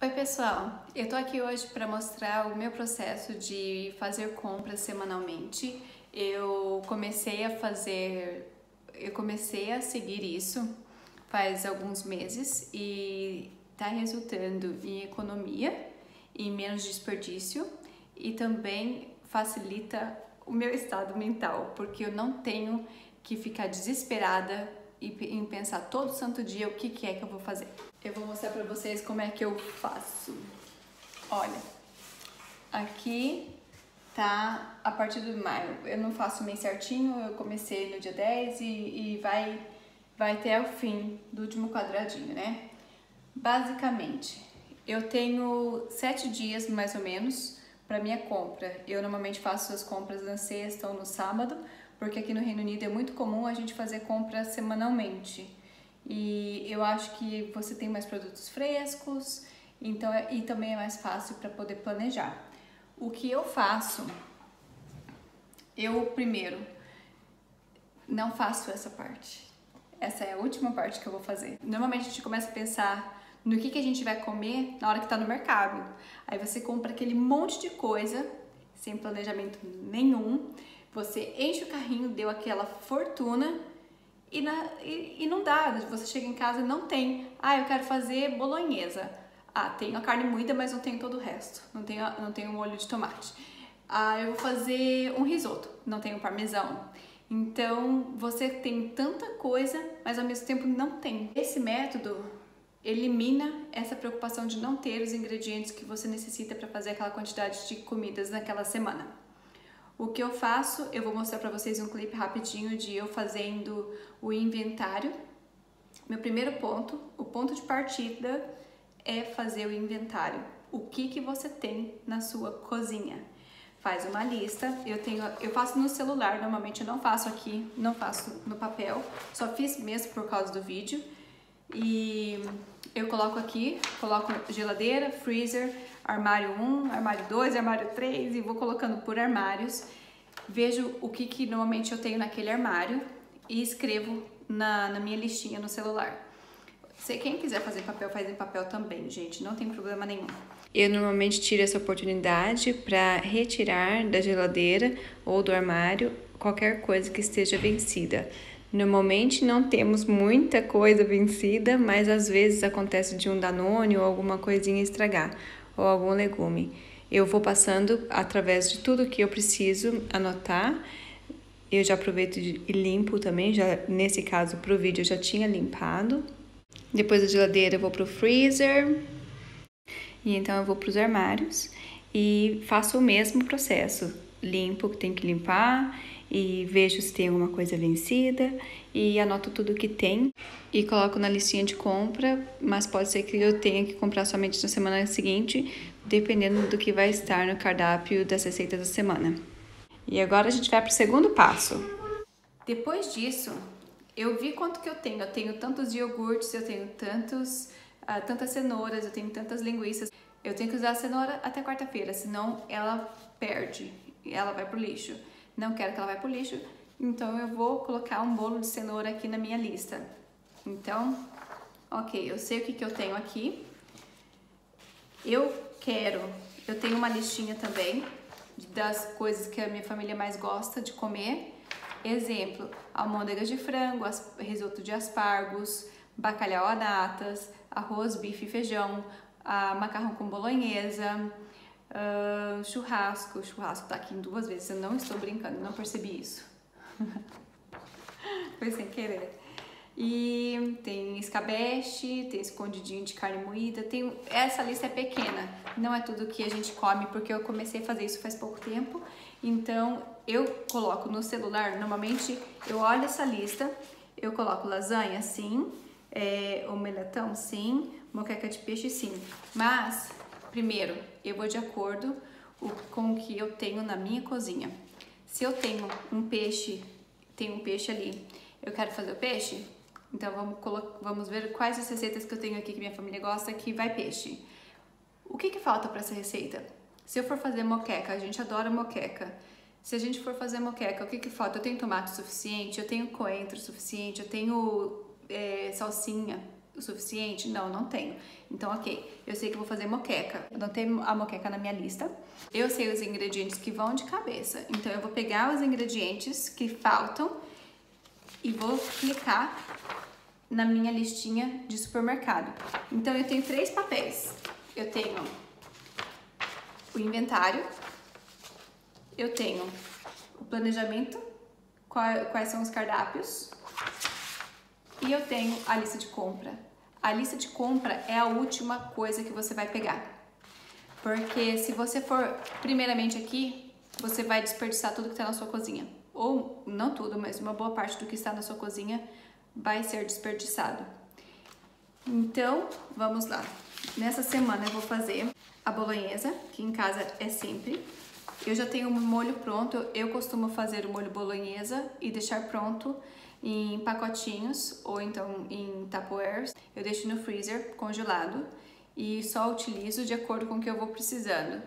Oi pessoal, eu tô aqui hoje para mostrar o meu processo de fazer compras semanalmente. Eu comecei a fazer, eu comecei a seguir isso faz alguns meses e tá resultando em economia e menos desperdício e também facilita o meu estado mental, porque eu não tenho que ficar desesperada e em pensar todo santo dia o que, que é que eu vou fazer. Eu vou mostrar pra vocês como é que eu faço. Olha, aqui tá a partir do maio. Eu não faço mês certinho, eu comecei no dia 10 e, e vai, vai até o fim do último quadradinho, né? Basicamente, eu tenho sete dias mais ou menos para minha compra. Eu normalmente faço as compras na sexta ou no sábado, porque aqui no Reino Unido é muito comum a gente fazer compras semanalmente. E eu acho que você tem mais produtos frescos, então é, e também é mais fácil para poder planejar. O que eu faço? Eu primeiro não faço essa parte. Essa é a última parte que eu vou fazer. Normalmente a gente começa a pensar no que, que a gente vai comer na hora que tá no mercado. Aí você compra aquele monte de coisa sem planejamento nenhum você enche o carrinho, deu aquela fortuna e, na, e, e não dá. Você chega em casa e não tem. Ah, eu quero fazer bolonhesa. Ah, tenho a carne moída, mas não tenho todo o resto. Não tenho, não tenho molho de tomate. Ah, eu vou fazer um risoto. Não tenho parmesão. Então, você tem tanta coisa, mas ao mesmo tempo não tem. Esse método elimina essa preocupação de não ter os ingredientes que você necessita para fazer aquela quantidade de comidas naquela semana. O que eu faço, eu vou mostrar para vocês um clipe rapidinho de eu fazendo o inventário. Meu primeiro ponto, o ponto de partida é fazer o inventário. O que que você tem na sua cozinha? Faz uma lista. Eu tenho, eu faço no celular, normalmente eu não faço aqui, não faço no papel. Só fiz mesmo por causa do vídeo. E eu coloco aqui, coloco geladeira, freezer, armário 1, armário 2, armário 3 e vou colocando por armários. Vejo o que, que normalmente eu tenho naquele armário e escrevo na, na minha listinha no celular. Se quem quiser fazer papel, faz em papel também, gente, não tem problema nenhum. Eu normalmente tiro essa oportunidade para retirar da geladeira ou do armário qualquer coisa que esteja vencida. Normalmente não temos muita coisa vencida, mas às vezes acontece de um danone ou alguma coisinha estragar ou algum legume. Eu vou passando através de tudo que eu preciso anotar. Eu já aproveito e limpo também, já nesse caso pro vídeo eu já tinha limpado. Depois da geladeira eu vou pro freezer. E então eu vou para os armários e faço o mesmo processo. Limpo o que tem que limpar e vejo se tem alguma coisa vencida e anoto tudo que tem e coloco na listinha de compra, mas pode ser que eu tenha que comprar somente na semana seguinte, dependendo do que vai estar no cardápio das receitas da semana. E agora a gente vai para o segundo passo. Depois disso, eu vi quanto que eu tenho. Eu tenho tantos iogurtes, eu tenho tantos, uh, tantas cenouras, eu tenho tantas linguiças. Eu tenho que usar a cenoura até quarta-feira, senão ela perde, ela vai pro lixo não quero que ela vá para o lixo, então eu vou colocar um bolo de cenoura aqui na minha lista. Então, ok, eu sei o que, que eu tenho aqui. Eu quero, eu tenho uma listinha também das coisas que a minha família mais gosta de comer. Exemplo, almôndegas de frango, risoto de aspargos, bacalhau a natas, arroz, bife e feijão, macarrão com bolonhesa, Uh, churrasco, churrasco tá aqui em duas vezes, eu não estou brincando, não percebi isso. Foi sem querer. E tem escabeche, tem escondidinho de carne moída, tem... essa lista é pequena, não é tudo que a gente come, porque eu comecei a fazer isso faz pouco tempo, então eu coloco no celular, normalmente eu olho essa lista, eu coloco lasanha, sim, é, omeletão, sim, moqueca de peixe, sim, mas Primeiro, eu vou de acordo com o que eu tenho na minha cozinha. Se eu tenho um peixe, tem um peixe ali, eu quero fazer o peixe, então vamos, vamos ver quais as receitas que eu tenho aqui que minha família gosta que vai peixe. O que, que falta para essa receita? Se eu for fazer moqueca, a gente adora moqueca. Se a gente for fazer moqueca, o que, que falta? Eu tenho tomate suficiente, eu tenho coentro suficiente, eu tenho é, salsinha o suficiente? Não, não tenho. Então, ok, eu sei que vou fazer moqueca. Eu não tenho a moqueca na minha lista. Eu sei os ingredientes que vão de cabeça. Então, eu vou pegar os ingredientes que faltam e vou clicar na minha listinha de supermercado. Então, eu tenho três papéis. Eu tenho o inventário, eu tenho o planejamento, quais são os cardápios, e eu tenho a lista de compra. A lista de compra é a última coisa que você vai pegar. Porque se você for primeiramente aqui, você vai desperdiçar tudo que está na sua cozinha. Ou não tudo, mas uma boa parte do que está na sua cozinha vai ser desperdiçado. Então, vamos lá. Nessa semana eu vou fazer a bolonhesa, que em casa é sempre. Eu já tenho um molho pronto, eu costumo fazer o molho bolonhesa e deixar pronto em pacotinhos ou então em Tupperwares. Eu deixo no freezer congelado e só utilizo de acordo com o que eu vou precisando.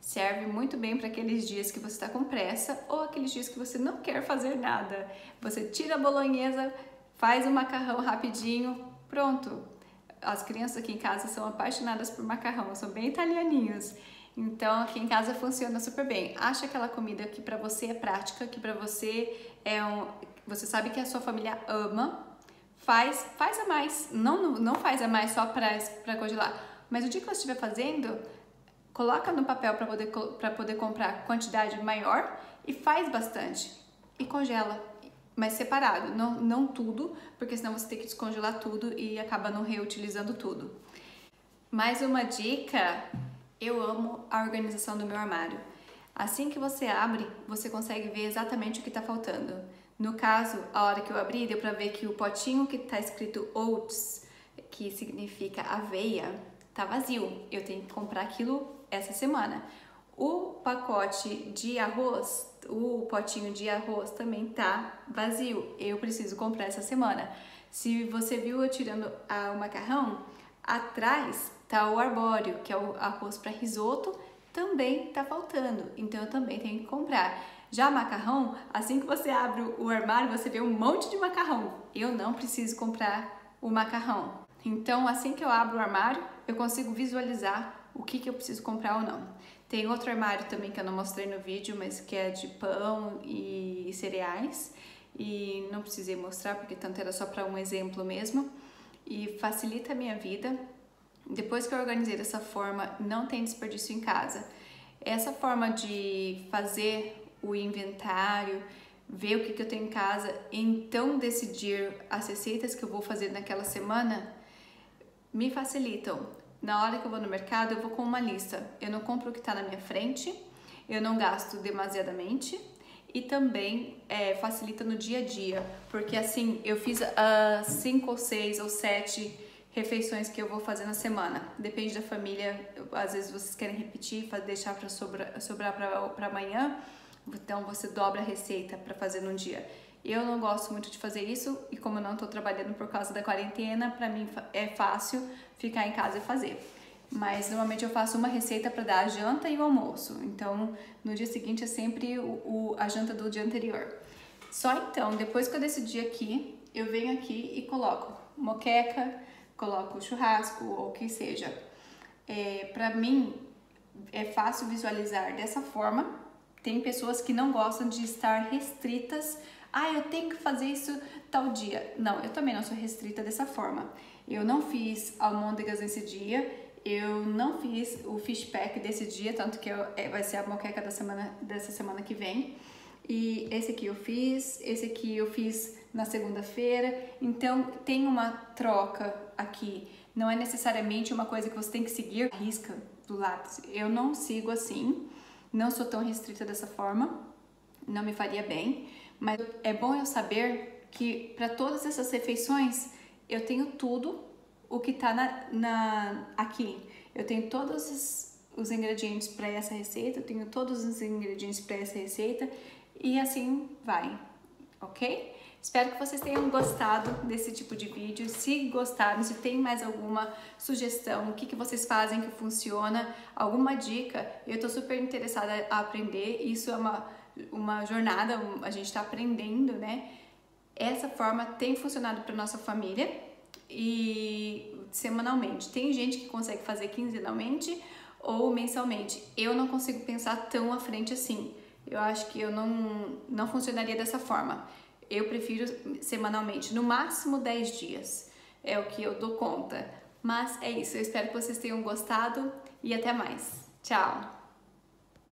Serve muito bem para aqueles dias que você está com pressa ou aqueles dias que você não quer fazer nada. Você tira a bolonhesa, faz o macarrão rapidinho, pronto. As crianças aqui em casa são apaixonadas por macarrão, são bem italianinhos. Então aqui em casa funciona super bem. Acha aquela comida que para você é prática, que para você é um, você sabe que a sua família ama, faz, faz a mais. Não, não faz a mais só para congelar. Mas o dia que você estiver fazendo, coloca no papel para poder, poder comprar quantidade maior e faz bastante. E congela, mas separado, não, não tudo, porque senão você tem que descongelar tudo e acaba não reutilizando tudo. Mais uma dica, eu amo a organização do meu armário. Assim que você abre, você consegue ver exatamente o que está faltando. No caso, a hora que eu abri, deu para ver que o potinho que está escrito oats, que significa aveia, tá vazio. Eu tenho que comprar aquilo essa semana. O pacote de arroz, o potinho de arroz também tá vazio. Eu preciso comprar essa semana. Se você viu eu tirando o macarrão, atrás tá o arbóreo, que é o arroz para risoto, também tá faltando. Então eu também tenho que comprar. Já macarrão, assim que você abre o armário, você vê um monte de macarrão. Eu não preciso comprar o macarrão. Então, assim que eu abro o armário, eu consigo visualizar o que, que eu preciso comprar ou não. Tem outro armário também que eu não mostrei no vídeo, mas que é de pão e cereais. E não precisei mostrar porque tanto era só para um exemplo mesmo. E facilita a minha vida. Depois que eu organizei dessa forma, não tem desperdício em casa. Essa forma de fazer o inventário, ver o que, que eu tenho em casa, então decidir as receitas que eu vou fazer naquela semana, me facilitam. Na hora que eu vou no mercado, eu vou com uma lista. Eu não compro o que está na minha frente, eu não gasto demasiadamente e também é, facilita no dia a dia, porque assim eu fiz uh, cinco ou seis ou sete refeições que eu vou fazer na semana. Depende da família, às vezes vocês querem repetir, deixar para sobrar, para amanhã então você dobra a receita para fazer num dia. Eu não gosto muito de fazer isso e como eu não estou trabalhando por causa da quarentena, para mim é fácil ficar em casa e fazer. Mas normalmente eu faço uma receita para dar a janta e o almoço. Então no dia seguinte é sempre o, o, a janta do dia anterior. Só então, depois que eu decidi aqui, eu venho aqui e coloco moqueca, coloco churrasco ou o que seja. É, para mim é fácil visualizar dessa forma tem pessoas que não gostam de estar restritas. Ah, eu tenho que fazer isso tal dia. Não, eu também não sou restrita dessa forma. Eu não fiz almôndegas nesse dia, eu não fiz o fish pack desse dia, tanto que eu, é, vai ser a moqueca da semana, dessa semana que vem. E esse aqui eu fiz, esse aqui eu fiz na segunda-feira. Então tem uma troca aqui. Não é necessariamente uma coisa que você tem que seguir risca do lápis. Eu não sigo assim. Não sou tão restrita dessa forma, não me faria bem, mas é bom eu saber que para todas essas refeições eu tenho tudo o que está na, na, aqui. Eu tenho todos os, os ingredientes para essa receita, eu tenho todos os ingredientes para essa receita e assim vai, ok? Espero que vocês tenham gostado desse tipo de vídeo. Se gostaram, se tem mais alguma sugestão, o que, que vocês fazem que funciona, alguma dica, eu estou super interessada a aprender. Isso é uma, uma jornada, a gente está aprendendo, né? Essa forma tem funcionado para nossa família e semanalmente. Tem gente que consegue fazer quinzenalmente ou mensalmente. Eu não consigo pensar tão à frente assim. Eu acho que eu não, não funcionaria dessa forma. Eu prefiro semanalmente, no máximo 10 dias. É o que eu dou conta. Mas é isso, eu espero que vocês tenham gostado e até mais. Tchau!